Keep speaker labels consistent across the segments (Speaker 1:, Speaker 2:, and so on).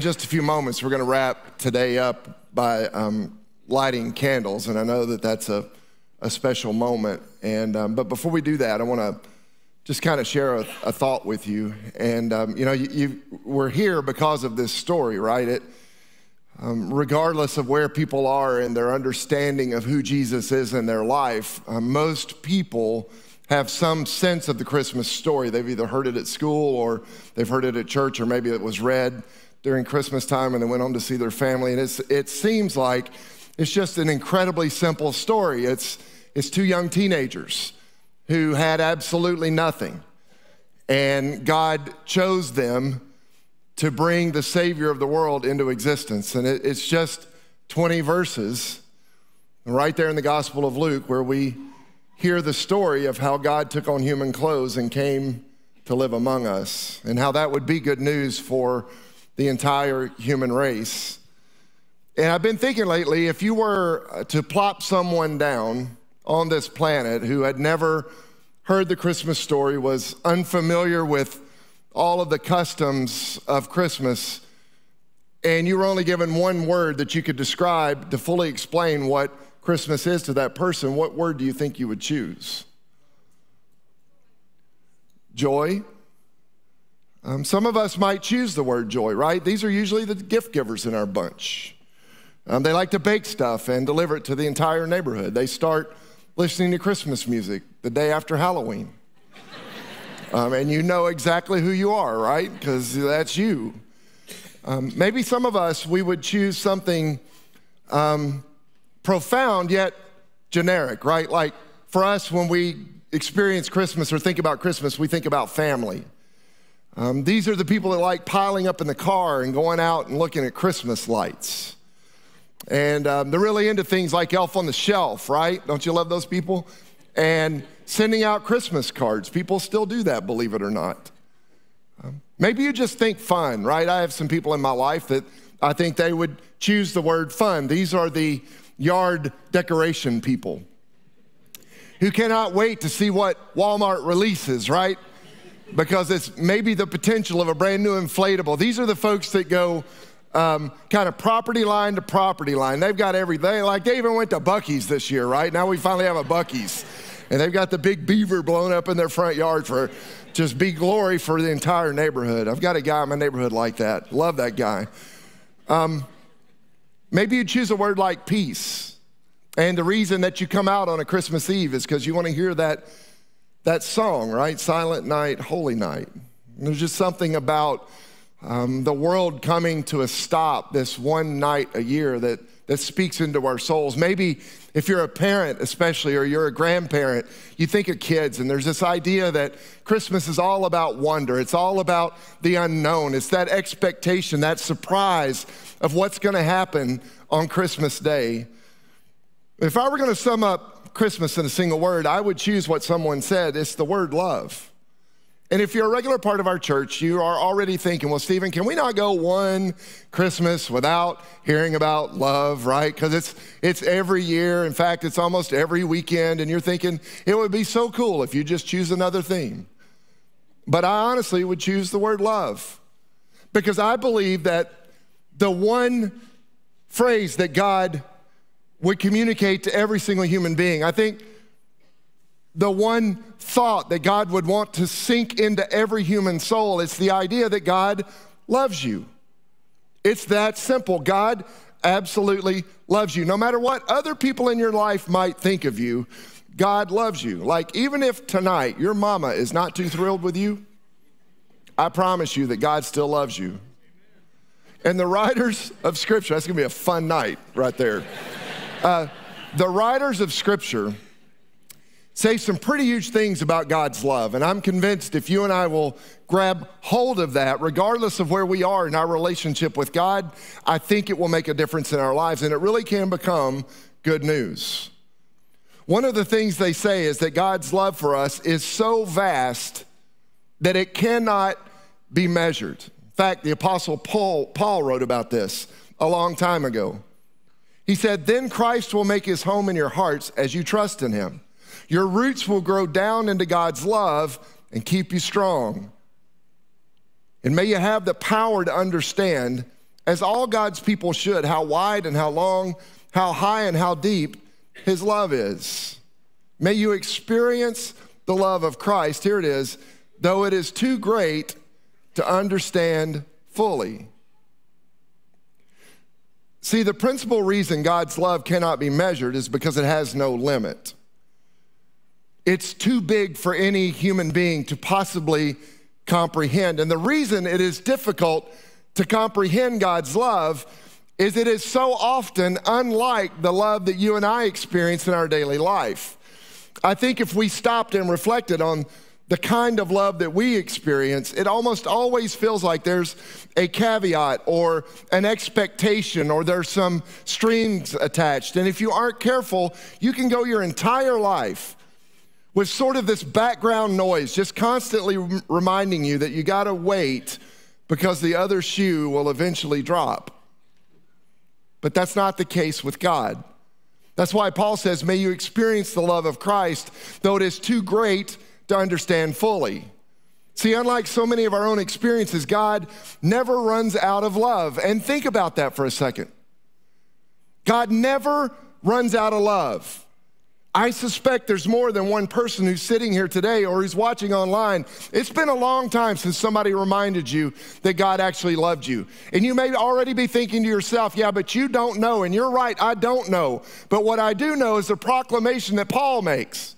Speaker 1: in just a few moments, we're going to wrap today up by um, lighting candles, and I know that that's a, a special moment. And um, but before we do that, I want to just kind of share a, a, thought with you. And um, you know, you, you, we're here because of this story, right? It, um, regardless of where people are in their understanding of who Jesus is in their life, uh, most people have some sense of the Christmas story. They've either heard it at school or they've heard it at church, or maybe it was read during Christmas time and they went home to see their family. And it seems like it's just an incredibly simple story. It's, it's two young teenagers who had absolutely nothing, and God chose them to bring the Savior of the world into existence. And it, it's just 20 verses right there in the Gospel of Luke where we hear the story of how God took on human clothes and came to live among us, and how that would be good news for the entire human race. And I've been thinking lately if you were uh, to plop someone down on this planet who had never heard the Christmas story, was unfamiliar with all of the customs of Christmas, and you were only given one word that you could describe to fully explain what Christmas is to that person, what word do you think you would choose? Joy. Um, some of us might choose the word joy, right? These are usually the gift givers in our bunch. Um, they like to bake stuff and deliver it to the entire neighborhood. They start listening to Christmas music the day after Halloween. Um, and you know exactly who you are, right? Because that's you. Um, maybe some of us, we would choose something um, profound yet generic, right? Like for us, when we experience Christmas or think about Christmas, we think about family. Um, these are the people that like piling up in the car and going out and looking at Christmas lights. And um, they're really into things like Elf on the Shelf, right? Don't you love those people? And sending out Christmas cards. People still do that, believe it or not. Um, maybe you just think fun, right? I have some people in my life that I think they would choose the word fun. These are the yard decoration people who cannot wait to see what Walmart releases, right? Because it's maybe the potential of a brand new inflatable. These are the folks that go um, kind of property line to property line. They've got everything. Like they even went to Buc-ee's this year, right? Now we finally have a Buc-ee's and they've got the big beaver blown up in their front yard for just be glory for the entire neighborhood. I've got a guy in my neighborhood like that. Love that guy. Um, maybe you choose a word like peace. And the reason that you come out on a Christmas Eve is because you want to hear that, that song, right? Silent Night, Holy Night. And there's just something about um, the world coming to a stop this one night a year that, that speaks into our souls. Maybe if you're a parent, especially, or you're a grandparent, you think of kids, and there's this idea that Christmas is all about wonder. It's all about the unknown. It's that expectation, that surprise of what's going to happen on Christmas Day. If I were going to sum up Christmas in a single word, I would choose what someone said it's the word love. And if you're a regular part of our church, you are already thinking, well, Stephen, can we not go one Christmas without hearing about love, right? Because it's, it's every year. In fact, it's almost every weekend. And you're thinking, it would be so cool if you just choose another theme. But I honestly would choose the word love because I believe that the one phrase that God would communicate to every single human being, I think the one thought that God would want to sink into every human soul. It's the idea that God loves you. It's that simple. God absolutely loves you. No matter what other people in your life might think of you, God loves you. Like, even if tonight your mama is not too thrilled with you, I promise you that God still loves you. And the writers of Scripture, that's gonna be a fun night right there. Uh, the writers of Scripture, say some pretty huge things about God's love. And I'm convinced if you and I will grab hold of that, regardless of where we are in our relationship with God, I think it will make a difference in our lives. And it really can become good news. One of the things they say is that God's love for us is so vast that it cannot be measured. In fact, the Apostle Paul, Paul wrote about this a long time ago. He said, Then Christ will make his home in your hearts as you trust in him. Your roots will grow down into God's love and keep you strong. And may you have the power to understand as all God's people should, how wide and how long, how high and how deep his love is. May you experience the love of Christ. Here it is, though it is too great to understand fully. See, the principal reason God's love cannot be measured is because it has no limit. It's too big for any human being to possibly comprehend. And the reason it is difficult to comprehend God's love is it is so often unlike the love that you and I experience in our daily life. I think if we stopped and reflected on the kind of love that we experience, it almost always feels like there's a caveat or an expectation or there's some strings attached. And if you aren't careful, you can go your entire life with sort of this background noise, just constantly reminding you that you gotta wait because the other shoe will eventually drop. But that's not the case with God. That's why Paul says, May you experience the love of Christ, though it is too great to understand fully. See, unlike so many of our own experiences, God never runs out of love. And think about that for a second. God never runs out of love. I suspect there's more than one person who's sitting here today or who's watching online. It's been a long time since somebody reminded you that God actually loved you. And you may already be thinking to yourself, yeah, but you don't know. And you're right, I don't know. But what I do know is the proclamation that Paul makes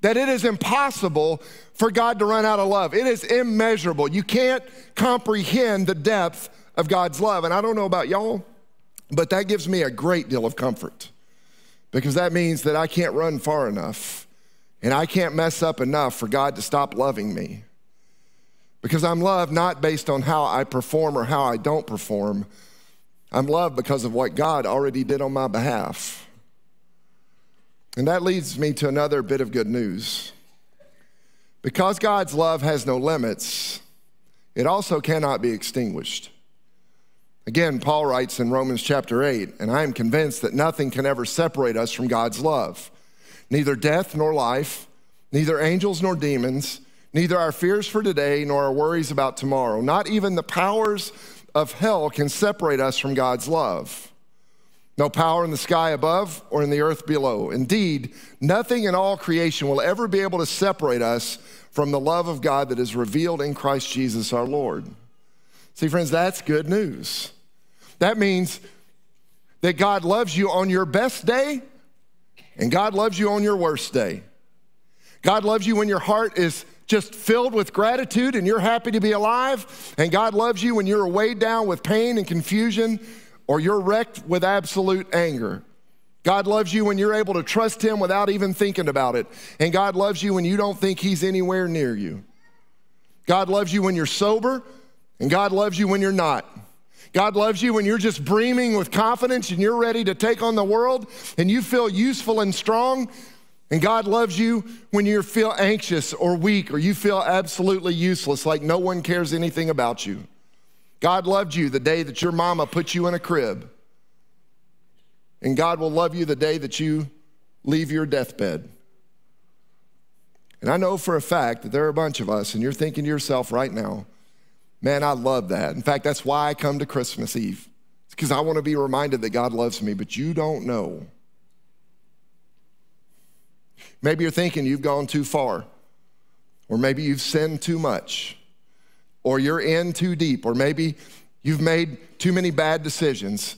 Speaker 1: that it is impossible for God to run out of love. It is immeasurable. You can't comprehend the depth of God's love. And I don't know about y'all, but that gives me a great deal of comfort because that means that I can't run far enough and I can't mess up enough for God to stop loving me. Because I'm loved not based on how I perform or how I don't perform. I'm loved because of what God already did on my behalf. And that leads me to another bit of good news. Because God's love has no limits, it also cannot be extinguished. Again, Paul writes in Romans chapter 8, and I am convinced that nothing can ever separate us from God's love. Neither death nor life, neither angels nor demons, neither our fears for today nor our worries about tomorrow, not even the powers of hell can separate us from God's love. No power in the sky above or in the earth below. Indeed, nothing in all creation will ever be able to separate us from the love of God that is revealed in Christ Jesus our Lord. See, friends, that's good news. That means that God loves you on your best day and God loves you on your worst day. God loves you when your heart is just filled with gratitude and you're happy to be alive. And God loves you when you're weighed down with pain and confusion or you're wrecked with absolute anger. God loves you when you're able to trust Him without even thinking about it. And God loves you when you don't think He's anywhere near you. God loves you when you're sober, and God loves you when you're not. God loves you when you're just breaming with confidence and you're ready to take on the world and you feel useful and strong. And God loves you when you feel anxious or weak or you feel absolutely useless, like no one cares anything about you. God loved you the day that your mama put you in a crib. And God will love you the day that you leave your deathbed. And I know for a fact that there are a bunch of us, and you're thinking to yourself right now, man, I love that. In fact, that's why I come to Christmas Eve. It's because I want to be reminded that God loves me, but you don't know. Maybe you're thinking you've gone too far, or maybe you've sinned too much or you're in too deep, or maybe you've made too many bad decisions.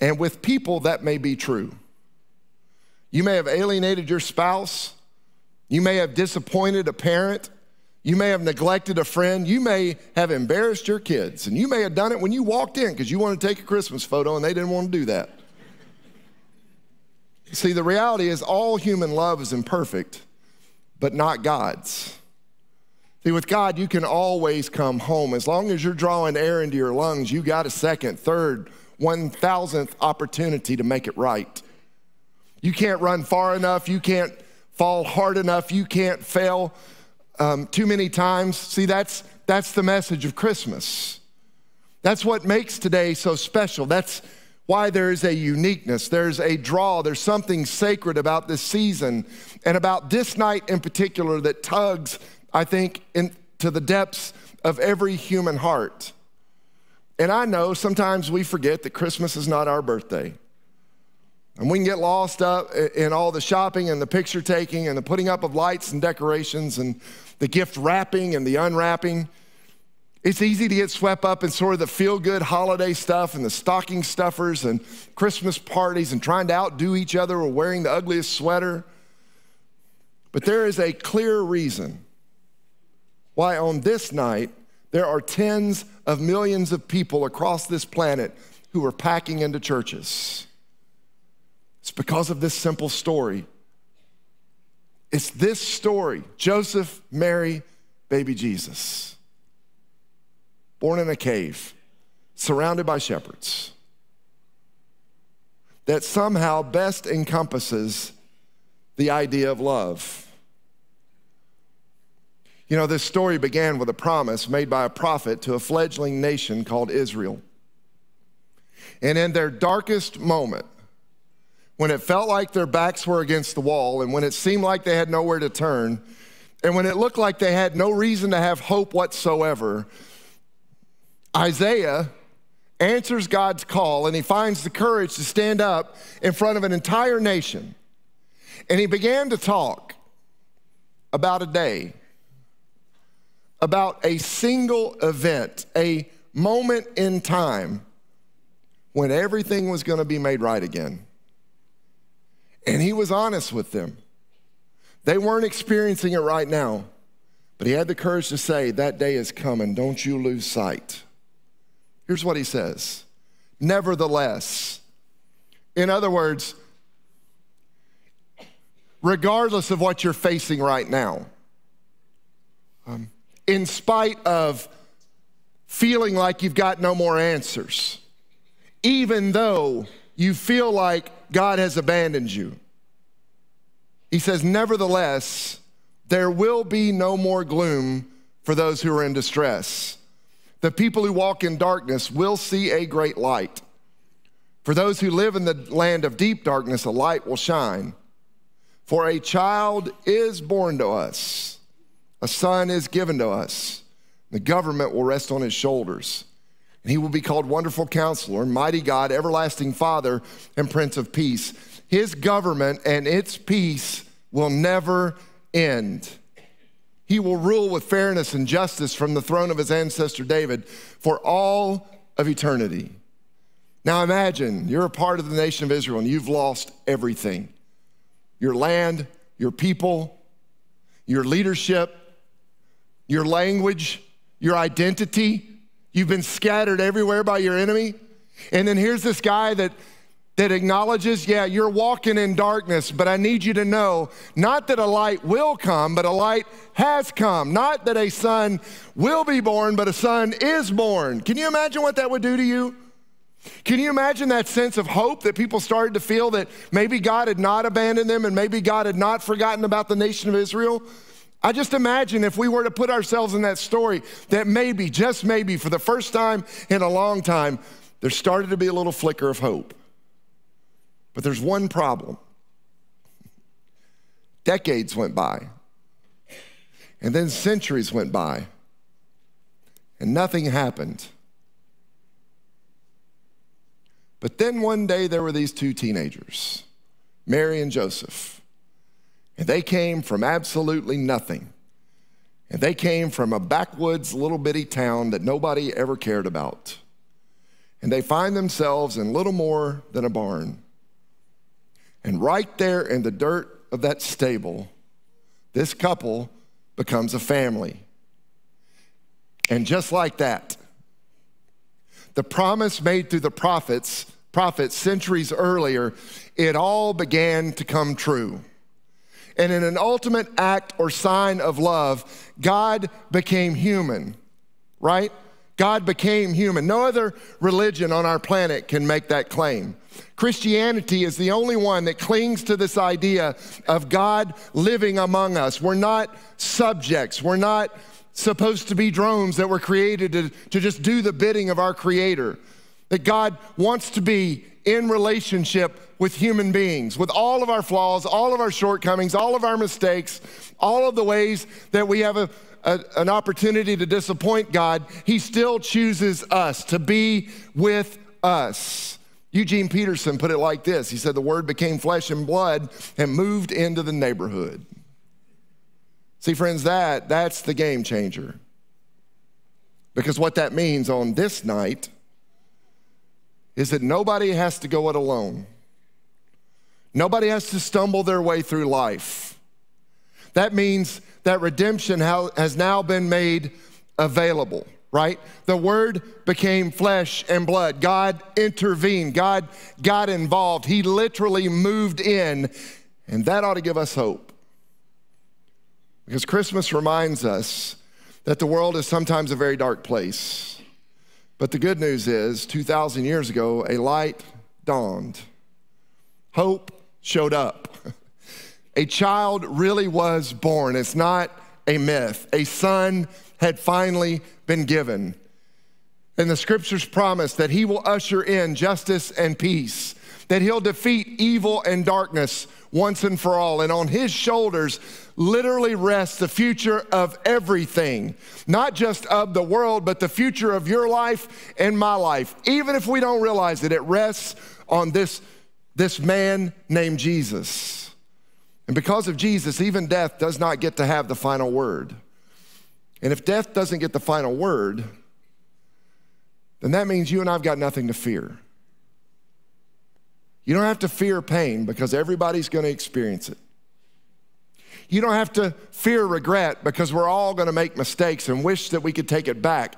Speaker 1: And with people, that may be true. You may have alienated your spouse, you may have disappointed a parent, you may have neglected a friend, you may have embarrassed your kids, and you may have done it when you walked in because you wanted to take a Christmas photo and they didn't want to do that. See, the reality is all human love is imperfect, but not God's. See, with God, you can always come home. As long as you're drawing air into your lungs, you got a second, third, one thousandth opportunity to make it right. You can't run far enough. You can't fall hard enough. You can't fail um, too many times. See, that's, that's the message of Christmas. That's what makes today so special. That's why there is a uniqueness, there's a draw, there's something sacred about this season and about this night in particular that tugs I think, into the depths of every human heart. And I know sometimes we forget that Christmas is not our birthday. And we can get lost up in all the shopping and the picture taking and the putting up of lights and decorations and the gift wrapping and the unwrapping. It's easy to get swept up in sort of the feel good holiday stuff and the stocking stuffers and Christmas parties and trying to outdo each other or wearing the ugliest sweater. But there is a clear reason why on this night there are tens of millions of people across this planet who are packing into churches. It's because of this simple story. It's this story Joseph, Mary, baby Jesus. Born in a cave, surrounded by shepherds, that somehow best encompasses the idea of love. You know, this story began with a promise made by a prophet to a fledgling nation called Israel. And in their darkest moment, when it felt like their backs were against the wall and when it seemed like they had nowhere to turn and when it looked like they had no reason to have hope whatsoever, Isaiah answers God's call and he finds the courage to stand up in front of an entire nation. And he began to talk about a day, about a single event, a moment in time when everything was going to be made right again. And he was honest with them. They weren't experiencing it right now, but he had the courage to say, That day is coming. Don't you lose sight. Here's what he says Nevertheless, in other words, regardless of what you're facing right now, um, in spite of feeling like you've got no more answers, even though you feel like God has abandoned you. He says, Nevertheless, there will be no more gloom for those who are in distress. The people who walk in darkness will see a great light. For those who live in the land of deep darkness, a light will shine. For a child is born to us, a son is given to us. The government will rest on his shoulders and he will be called Wonderful Counselor, Mighty God, Everlasting Father, and Prince of Peace. His government and its peace will never end. He will rule with fairness and justice from the throne of his ancestor David for all of eternity. Now imagine you're a part of the nation of Israel and you've lost everything your land, your people, your leadership, your language, your identity You've been scattered everywhere by your enemy. And then here's this guy that, that acknowledges, yeah, you're walking in darkness, but I need you to know not that a light will come, but a light has come. Not that a son will be born, but a son is born. Can you imagine what that would do to you? Can you imagine that sense of hope that people started to feel that maybe God had not abandoned them and maybe God had not forgotten about the nation of Israel? I just imagine if we were to put ourselves in that story, that maybe, just maybe, for the first time in a long time, there started to be a little flicker of hope. But there's one problem. Decades went by, and then centuries went by, and nothing happened. But then one day there were these two teenagers, Mary and Joseph. And they came from absolutely nothing. And they came from a backwoods little bitty town that nobody ever cared about. And they find themselves in little more than a barn. And right there in the dirt of that stable, this couple becomes a family. And just like that, the promise made through the prophets, prophets centuries earlier, it all began to come true. And in an ultimate act or sign of love, God became human, right? God became human. No other religion on our planet can make that claim. Christianity is the only one that clings to this idea of God living among us. We're not subjects. We're not supposed to be drones that were created to, to just do the bidding of our Creator. That God wants to be in relationship with human beings, with all of our flaws, all of our shortcomings, all of our mistakes, all of the ways that we have a, a, an opportunity to disappoint God, He still chooses us to be with us. Eugene Peterson put it like this He said, The Word became flesh and blood and moved into the neighborhood. See, friends, that, that's the game changer. Because what that means on this night is that nobody has to go it alone. Nobody has to stumble their way through life. That means that redemption has now been made available, right? The word became flesh and blood. God intervened, God got involved. He literally moved in, and that ought to give us hope. Because Christmas reminds us that the world is sometimes a very dark place. But the good news is, 2,000 years ago, a light dawned. Hope showed up. A child really was born. It's not a myth. A son had finally been given. And the scriptures promise that he will usher in justice and peace, that he'll defeat evil and darkness once and for all. And on his shoulders literally rests the future of everything, not just of the world, but the future of your life and my life. Even if we don't realize it, it rests on this, this man named Jesus. And because of Jesus, even death does not get to have the final word. And if death doesn't get the final word, then that means you and I've got nothing to fear. You don't have to fear pain because everybody's going to experience it. You don't have to fear regret because we're all going to make mistakes and wish that we could take it back.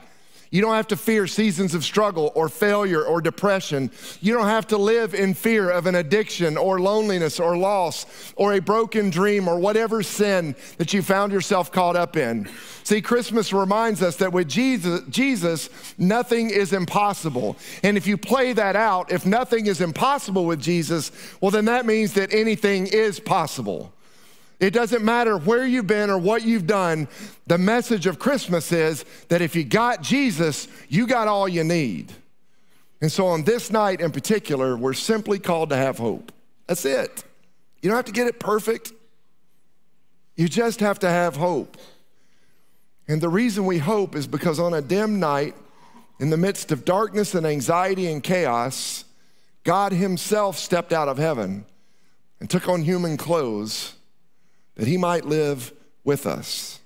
Speaker 1: You don't have to fear seasons of struggle or failure or depression. You don't have to live in fear of an addiction or loneliness or loss or a broken dream or whatever sin that you found yourself caught up in. See, Christmas reminds us that with Jesus, Jesus, nothing is impossible. And if you play that out, if nothing is impossible with Jesus, well, then that means that anything is possible. It doesn't matter where you've been or what you've done. The message of Christmas is that if you got Jesus, you got all you need. And so on this night in particular, we're simply called to have hope. That's it. You don't have to get it perfect, you just have to have hope. And the reason we hope is because on a dim night, in the midst of darkness and anxiety and chaos, God Himself stepped out of heaven and took on human clothes that he might live with us.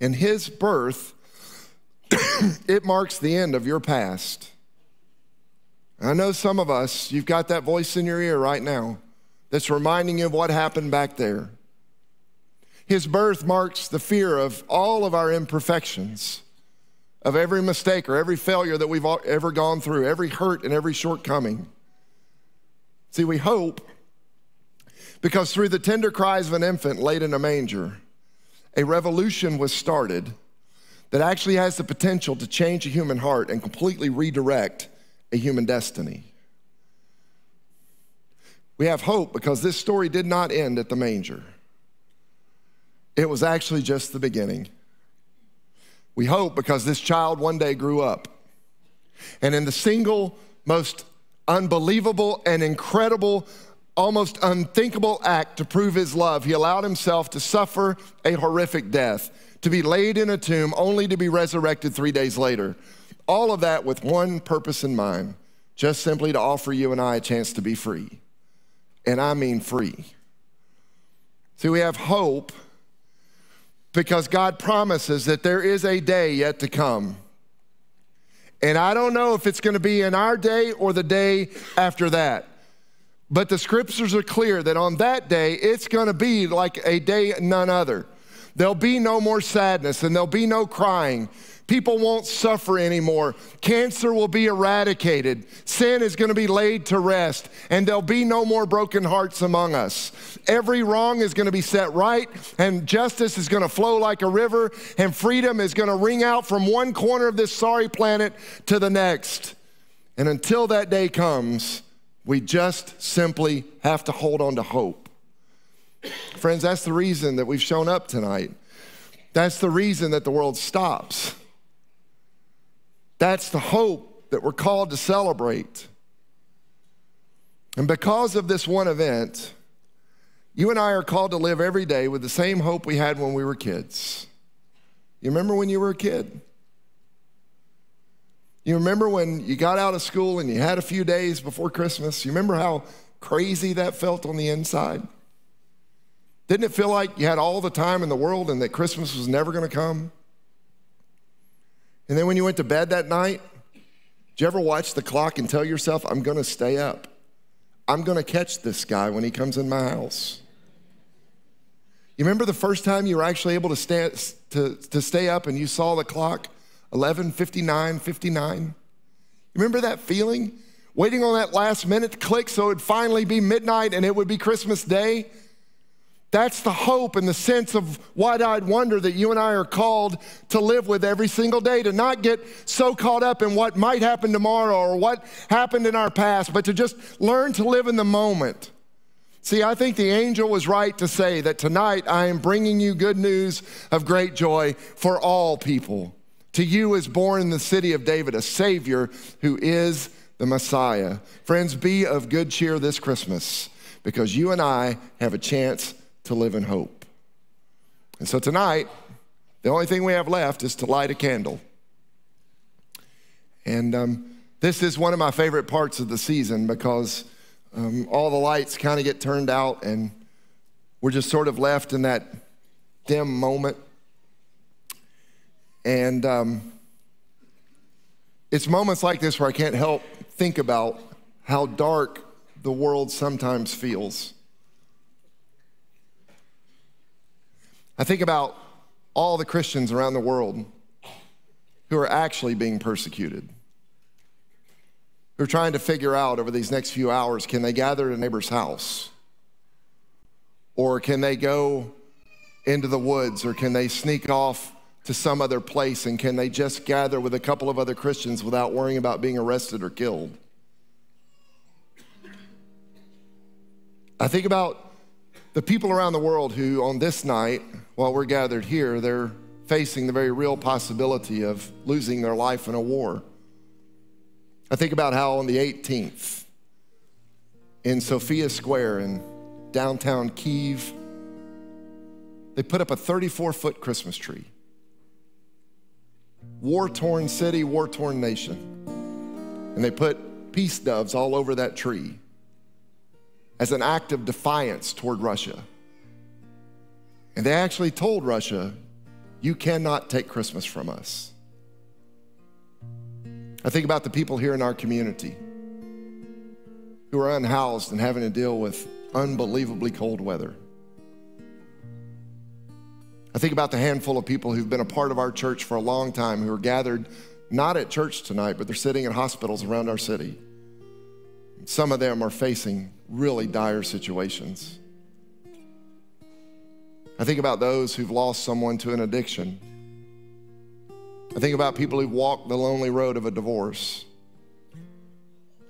Speaker 1: In his birth, it marks the end of your past. I know some of us, you've got that voice in your ear right now that's reminding you of what happened back there. His birth marks the fear of all of our imperfections, of every mistake or every failure that we've ever gone through, every hurt and every shortcoming. See, we hope because through the tender cries of an infant laid in a manger, a revolution was started that actually has the potential to change a human heart and completely redirect a human destiny. We have hope because this story did not end at the manger. It was actually just the beginning. We hope because this child one day grew up. And in the single most unbelievable and incredible almost unthinkable act to prove his love, he allowed himself to suffer a horrific death, to be laid in a tomb, only to be resurrected three days later. All of that with one purpose in mind just simply to offer you and I a chance to be free. And I mean free. See, we have hope because God promises that there is a day yet to come. And I don't know if it's going to be in our day or the day after that. But the scriptures are clear that on that day, it's going to be like a day none other. There'll be no more sadness and there'll be no crying. People won't suffer anymore. Cancer will be eradicated. Sin is going to be laid to rest, and there'll be no more broken hearts among us. Every wrong is going to be set right, and justice is going to flow like a river, and freedom is going to ring out from one corner of this sorry planet to the next. And until that day comes, we just simply have to hold on to hope. Friends, that's the reason that we've shown up tonight. That's the reason that the world stops. That's the hope that we're called to celebrate. And because of this one event, You and I are called to live every day with the same hope we had when we were kids. You remember when you were a kid? You remember when you got out of school and you had a few days before Christmas? You remember how crazy that felt on the inside? Didn't it feel like you had all the time in the world and that Christmas was never going to come? And then when you went to bed that night, did you ever watch the clock and tell yourself, I'm going to stay up? I'm going to catch this guy when he comes in my house. You remember the first time you were actually able to stay, to, to stay up and you saw the clock 11, 59, 59? Remember that feeling? Waiting on that last minute to click so it'd finally be midnight and it would be Christmas Day? That's the hope and the sense of wide eyed wonder that you and I are called to live with every single day, to not get so caught up in what might happen tomorrow or what happened in our past, but to just learn to live in the moment. See, I think the angel was right to say that tonight I am bringing you good news of great joy for all people. To you is born in the city of David a Savior who is the Messiah. Friends, be of good cheer this Christmas because you and I have a chance to live in hope. And so tonight, the only thing we have left is to light a candle. And um, this is one of my favorite parts of the season because um, all the lights kind of get turned out and we're just sort of left in that dim moment. And um, it's moments like this where I can't help think about how dark the world sometimes feels. I think about all the Christians around the world who are actually being persecuted, who are trying to figure out over these next few hours can they gather at a neighbor's house? Or can they go into the woods? Or can they sneak off to some other place? And can they just gather with a couple of other Christians without worrying about being arrested or killed? I think about the people around the world who, on this night, while we're gathered here, they're facing the very real possibility of losing their life in a war. I think about how on the 18th, in Sophia Square in downtown Kiev, they put up a 34 foot Christmas tree. War torn city, war torn nation. And they put peace doves all over that tree as an act of defiance toward Russia. And they actually told Russia, you cannot take Christmas from us. I think about the people here in our community who are unhoused and having to deal with unbelievably cold weather. I think about the handful of people who've been a part of our church for a long time who are gathered not at church tonight, but they're sitting in hospitals around our city. Some of them are facing really dire situations. I think about those who've lost someone to an addiction. I think about people who've walked the lonely road of a divorce.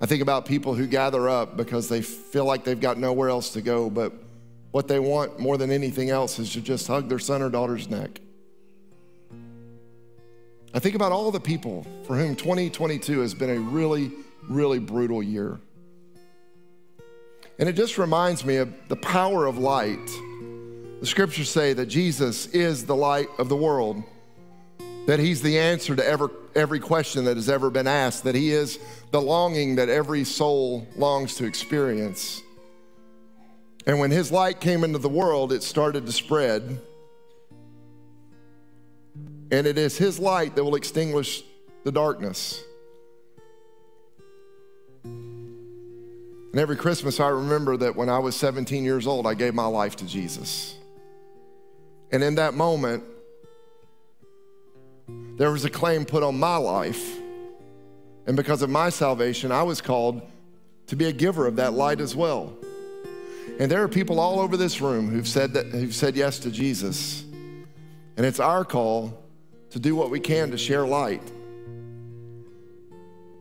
Speaker 1: I think about people who gather up because they feel like they've got nowhere else to go, but what they want more than anything else is to just hug their son or daughter's neck. I think about all the people for whom 2022 has been a really, really brutal year. And it just reminds me of the power of light. The scriptures say that Jesus is the light of the world, that he's the answer to ever, every question that has ever been asked, that he is the longing that every soul longs to experience. And when his light came into the world, it started to spread. And it is his light that will extinguish the darkness. And every Christmas, I remember that when I was 17 years old, I gave my life to Jesus. And in that moment, there was a claim put on my life. And because of my salvation, I was called to be a giver of that light as well. And there are people all over this room who've said, that, who've said yes to Jesus. And it's our call to do what we can to share light.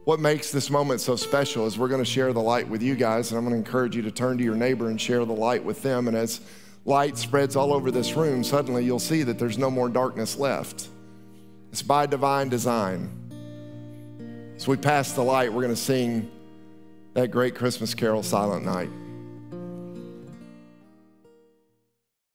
Speaker 1: What makes this moment so special is we're going to share the light with you guys, and I'm going to encourage you to turn to your neighbor and share the light with them. And as light spreads all over this room, suddenly you'll see that there's no more darkness left. It's by divine design. As we pass the light, we're going to sing that great Christmas carol, Silent Night.